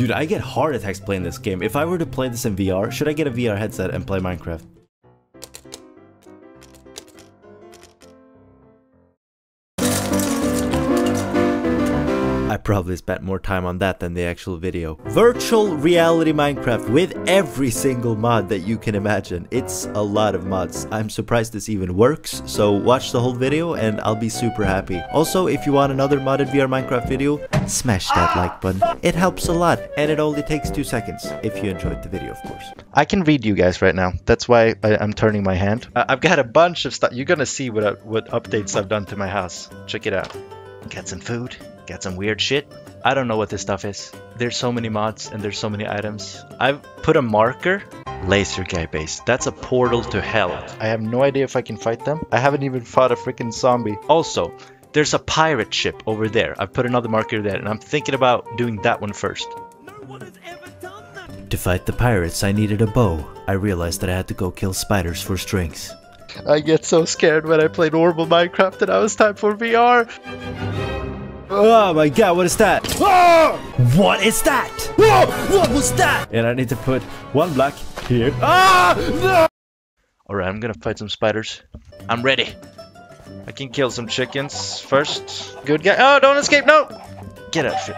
Dude, I get heart attacks playing this game. If I were to play this in VR, should I get a VR headset and play Minecraft? Probably spent more time on that than the actual video. Virtual reality Minecraft with every single mod that you can imagine. It's a lot of mods. I'm surprised this even works, so watch the whole video and I'll be super happy. Also, if you want another modded VR Minecraft video, smash that like button. It helps a lot and it only takes two seconds if you enjoyed the video, of course. I can read you guys right now. That's why I, am turning my hand. I, I've got a bunch of stuff. You're gonna see what, uh, what updates I've done to my house. Check it out. Got some food. Got some weird shit. I don't know what this stuff is. There's so many mods and there's so many items. I've put a marker. Laser guy base. That's a portal to hell. I have no idea if I can fight them. I haven't even fought a freaking zombie. Also, there's a pirate ship over there. I've put another marker there and I'm thinking about doing that one first. To fight the pirates, I needed a bow. I realized that I had to go kill spiders for strings. I get so scared when I play normal Minecraft and now it's time for VR. Oh my god, what is that? Oh! What is that? What was that? And I need to put one block here. Ah! No! Alright, I'm gonna fight some spiders. I'm ready. I can kill some chickens first. Good guy. Oh, don't escape, no! Get out, shit.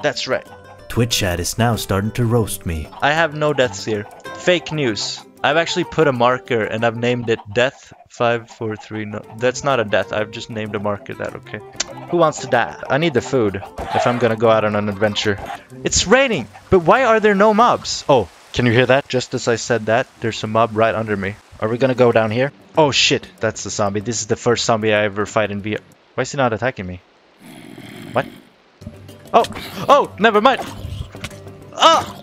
That's right. Twitch chat is now starting to roast me. I have no deaths here. Fake news. I've actually put a marker and I've named it death 543. No, that's not a death. I've just named a marker that, okay. Who wants to die? I need the food if I'm gonna go out on an adventure. It's raining, but why are there no mobs? Oh, can you hear that? Just as I said that, there's a mob right under me. Are we gonna go down here? Oh shit, that's the zombie. This is the first zombie I ever fight in VR. Why is he not attacking me? What? Oh, oh, never mind. Ah!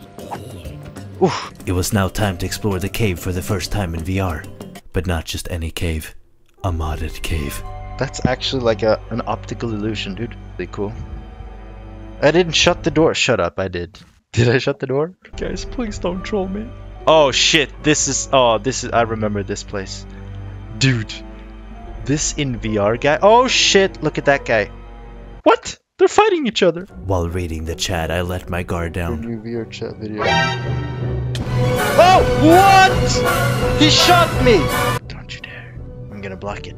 Oof. It was now time to explore the cave for the first time in VR. But not just any cave. A modded cave. That's actually like a an optical illusion, dude. Pretty cool. I didn't shut the door. Shut up, I did. Did I shut the door? Guys, please don't troll me. Oh shit, this is oh this is I remember this place. Dude. This in VR guy. Oh shit, look at that guy. What? They're fighting each other. While reading the chat, I let my guard down. New VR chat video. Oh, what? He shot me. Don't you dare. I'm gonna block it.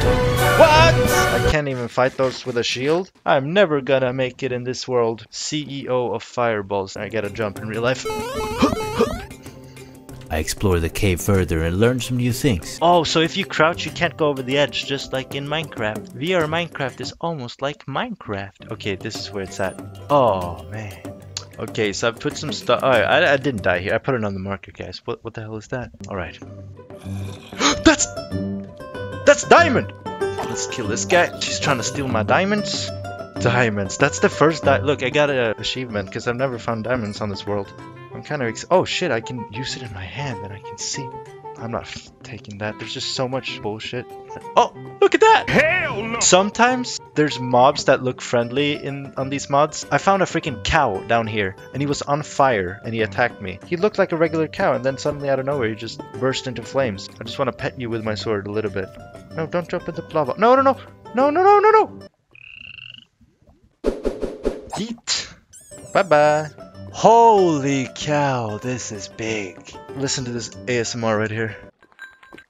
What? I can't even fight those with a shield? I'm never gonna make it in this world. CEO of Fireballs. I gotta jump in real life. I explore the cave further and learn some new things. Oh, so if you crouch, you can't go over the edge, just like in Minecraft. VR Minecraft is almost like Minecraft. Okay, this is where it's at. Oh, man. Okay, so I've put some stuff. Oh, I, I didn't die here. I put it on the marker, guys. What, what the hell is that? All right. That's... That's Diamond! Let's kill this guy. She's trying to steal my diamonds. Diamonds. That's the first di- Look, I got an achievement because I've never found diamonds on this world. I'm kind of oh shit, I can use it in my hand and I can see. I'm not taking that. There's just so much bullshit. Oh, look at that! Hell no! Sometimes there's mobs that look friendly in on these mods. I found a freaking cow down here and he was on fire and he attacked me. He looked like a regular cow and then suddenly out of nowhere he just burst into flames. I just want to pet you with my sword a little bit. No, don't jump into lava. No, no, no! No, no, no, no, no! Yeet! Bye-bye. Holy cow, this is big. Listen to this ASMR right here.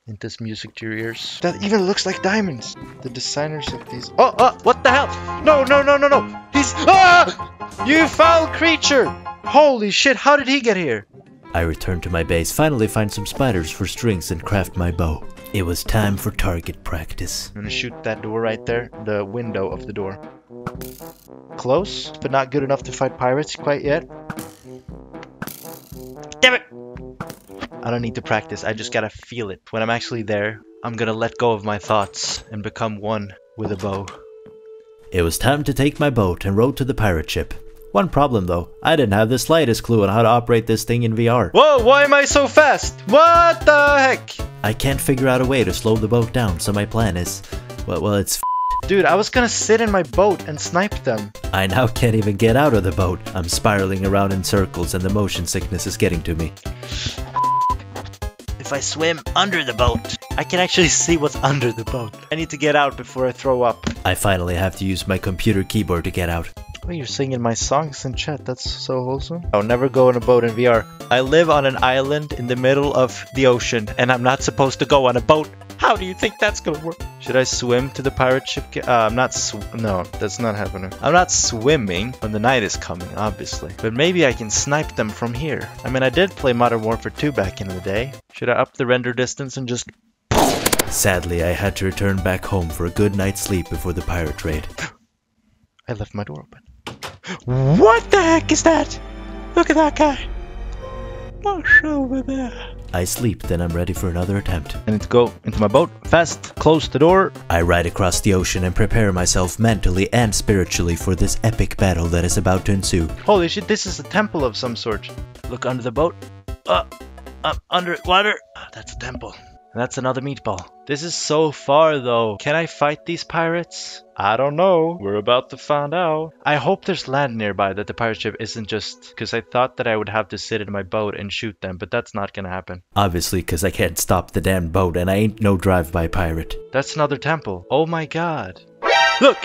And this music to your ears. That even looks like diamonds. The designers of these. Oh, oh, what the hell? No, no, no, no, no. He's. Ah! You foul creature! Holy shit, how did he get here? I return to my base, finally find some spiders for strings and craft my bow. It was time for target practice. I'm gonna shoot that door right there, the window of the door. Close, but not good enough to fight pirates quite yet. Damn it! I don't need to practice, I just gotta feel it. When I'm actually there, I'm gonna let go of my thoughts and become one with a bow. It was time to take my boat and row to the pirate ship. One problem though, I didn't have the slightest clue on how to operate this thing in VR. Whoa, why am I so fast? What the heck? I can't figure out a way to slow the boat down, so my plan is, well, well it's Dude, I was gonna sit in my boat and snipe them. I now can't even get out of the boat. I'm spiraling around in circles and the motion sickness is getting to me. If I swim under the boat, I can actually see what's under the boat. I need to get out before I throw up. I finally have to use my computer keyboard to get out. Oh, you're singing my songs in chat. That's so wholesome. I'll never go on a boat in VR. I live on an island in the middle of the ocean, and I'm not supposed to go on a boat. How do you think that's gonna work? Should I swim to the pirate ship? Uh, I'm not sw- No, that's not happening. I'm not swimming when the night is coming, obviously. But maybe I can snipe them from here. I mean, I did play Modern Warfare 2 back in the day. Should I up the render distance and just... Sadly, I had to return back home for a good night's sleep before the pirate raid. I left my door open. What the heck is that? Look at that guy. What's over there? I sleep, then I'm ready for another attempt. I need to go into my boat fast, close the door. I ride across the ocean and prepare myself mentally and spiritually for this epic battle that is about to ensue. Holy shit, this is a temple of some sort. Look under the boat. Up, up, under water. Oh, ah, that's a temple. That's another meatball. This is so far though. Can I fight these pirates? I don't know. We're about to find out. I hope there's land nearby that the pirate ship isn't just... Because I thought that I would have to sit in my boat and shoot them, but that's not gonna happen. Obviously, because I can't stop the damn boat and I ain't no drive-by pirate. That's another temple. Oh my god. Look!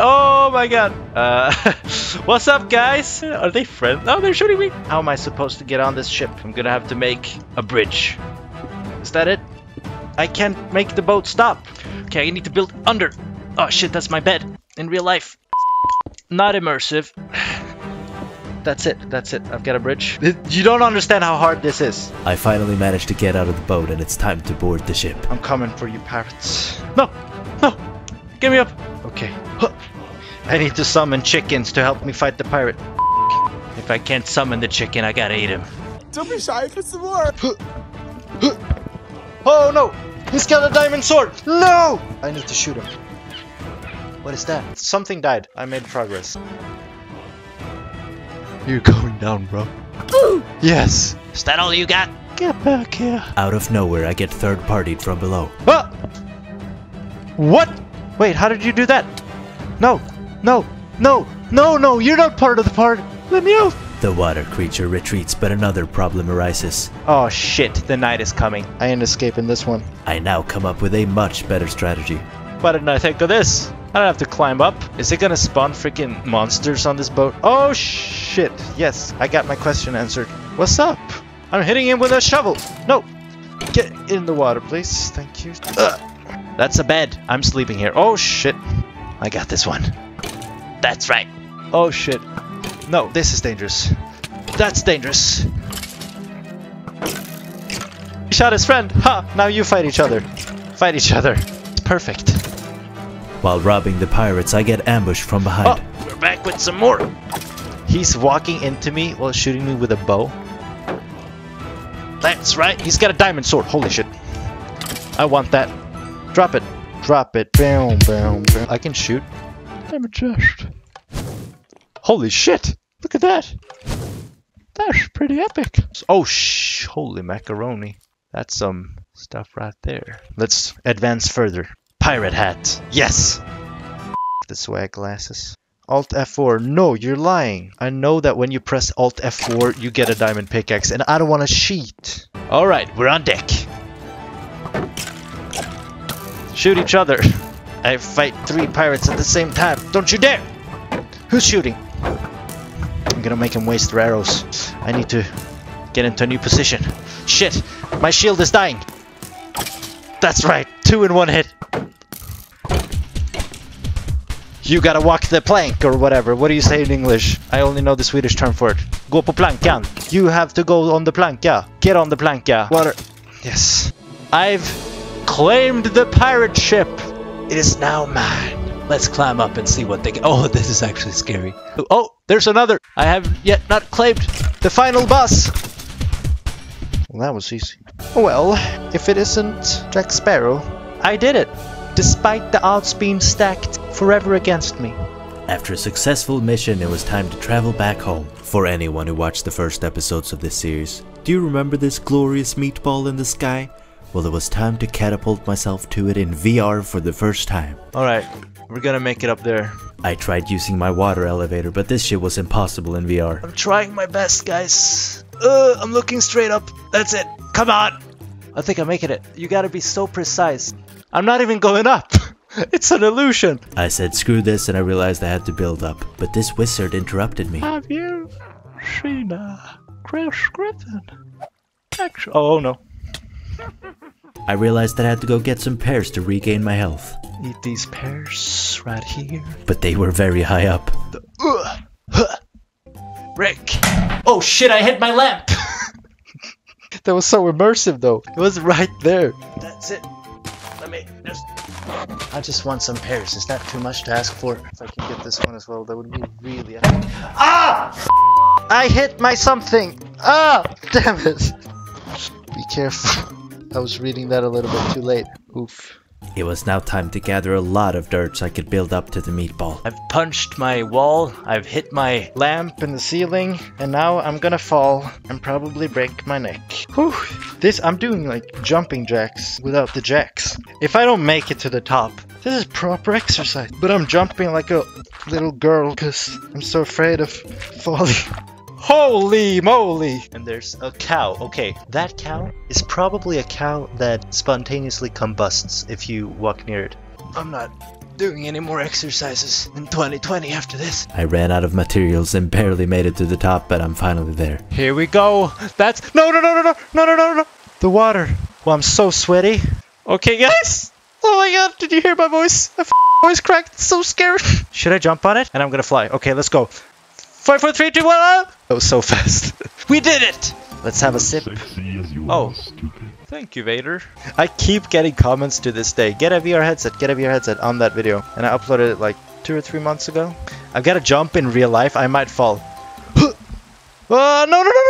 Oh my god! Uh, what's up, guys? Are they friends? Oh, they're shooting me! How am I supposed to get on this ship? I'm gonna have to make a bridge. Is that it? I can't make the boat stop. Okay, I need to build under. Oh shit, that's my bed. In real life. Not immersive. That's it, that's it. I've got a bridge. You don't understand how hard this is. I finally managed to get out of the boat and it's time to board the ship. I'm coming for you, pirates. No! No! Get me up! Okay. I need to summon chickens to help me fight the pirate. If I can't summon the chicken, I gotta eat him. Don't be shy for some more. Oh no! He's got a diamond sword! No! I need to shoot him. What is that? Something died. I made progress. You're going down, bro. Yes! Is that all you got? Get back here. Out of nowhere, I get third-partied from below. Ah! What? Wait, how did you do that? No, no, no, no, no, you're not part of the part. Let me out. The water creature retreats, but another problem arises. Oh shit, the night is coming. I ain't escaping this one. I now come up with a much better strategy. Why didn't I think of this? I don't have to climb up. Is it gonna spawn freaking monsters on this boat? Oh shit. Yes, I got my question answered. What's up? I'm hitting him with a shovel. No. Get in the water, please. Thank you. Ugh. That's a bed. I'm sleeping here. Oh shit. I got this one. That's right. Oh shit. No, this is dangerous. That's dangerous. He shot his friend. Ha! Now you fight each other. Fight each other. It's perfect. While robbing the pirates, I get ambushed from behind. Oh, we're back with some more. He's walking into me while shooting me with a bow. That's right. He's got a diamond sword. Holy shit. I want that. Drop it. Drop it. Boom, boom, boom. I can shoot. Diamond chest. Holy shit. Look at that. That's pretty epic. Oh, shh. Holy macaroni. That's some stuff right there. Let's advance further. Pirate hat. Yes. The swag glasses. Alt F4. No, you're lying. I know that when you press Alt F4, you get a diamond pickaxe, and I don't want to cheat. Alright, we're on deck. Shoot each other. I fight three pirates at the same time. Don't you dare! Who's shooting? I'm gonna make him waste their arrows. I need to get into a new position. Shit! My shield is dying! That's right, two in one hit. You gotta walk the plank or whatever. What do you say in English? I only know the Swedish term for it. Gå på plankan. You have to go on the planka. Get on the planka. Water. Yes. I've claimed the pirate ship. It is now mine. Let's climb up and see what they get. Oh, this is actually scary. Oh, there's another. I have yet not claimed the final boss. Well, that was easy. Well, if it isn't Jack Sparrow, I did it. Despite the odds being stacked forever against me. After a successful mission, it was time to travel back home. For anyone who watched the first episodes of this series, do you remember this glorious meatball in the sky? Well, it was time to catapult myself to it in VR for the first time. Alright, we're gonna make it up there. I tried using my water elevator, but this shit was impossible in VR. I'm trying my best, guys. Uh, I'm looking straight up. That's it. Come on. I think I'm making it. You gotta be so precise. I'm not even going up. It's an illusion. I said screw this and I realized I had to build up. But this wizard interrupted me. Have you seen a Chris Griffin? Actually, oh no. I realized that I had to go get some pears to regain my health. Eat these pears right here. But they were very high up. Ugh. Huh. Rick. Oh shit, I hit my lamp. that was so immersive though. It was right there. That's it. Let me just. I just want some pears. Is that too much to ask for? If I can get this one as well, that would be really. Ah! I hit my something. Ah! Damn it. Be careful. I was reading that a little bit too late. Oof. It was now time to gather a lot of dirt so I could build up to the meatball. I've punched my wall, I've hit my lamp in the ceiling, and now I'm gonna fall and probably break my neck. Whew. This, I'm doing like jumping jacks without the jacks. If I don't make it to the top, this is proper exercise. But I'm jumping like a little girl because I'm so afraid of falling. Holy moly! And there's a cow. Okay, that cow is probably a cow that spontaneously combusts if you walk near it. I'm not doing any more exercises in 2020 after this. I ran out of materials and barely made it to the top, but I'm finally there. Here we go. That's no, no, no, no, no, no, no, no, no. The water. Well, I'm so sweaty. Okay, guys. Oh my god, did you hear my voice? My f- voice cracked. It's so scary. Should I jump on it? And I'm gonna fly. Okay, let's go. Five, four, three, two, one. ah! That was so fast. we did it. Let's have a sip. Sexy as you Oh. stupid. Thank you, Vader. I keep getting comments to this day. Get a VR headset, get a VR headset on that video. And I uploaded it like two or three months ago. I've got to jump in real life. I might fall. Oh, no, no, no, no, no, no.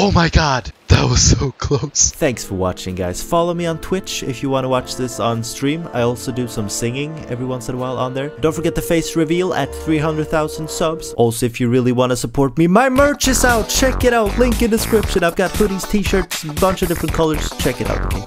Oh my god. That was so close. Thanks for watching, guys. Follow me on Twitch if you want to watch this on stream. I also do some singing every once in a while on there. Don't forget the face reveal at 300,000 subs. Also, if you really want to support me, my merch is out. Check it out. Link in description. I've got hoodies, t-shirts, bunch of different colors. Check it out, okay?